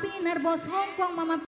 Pinar Bos Hongkong Mama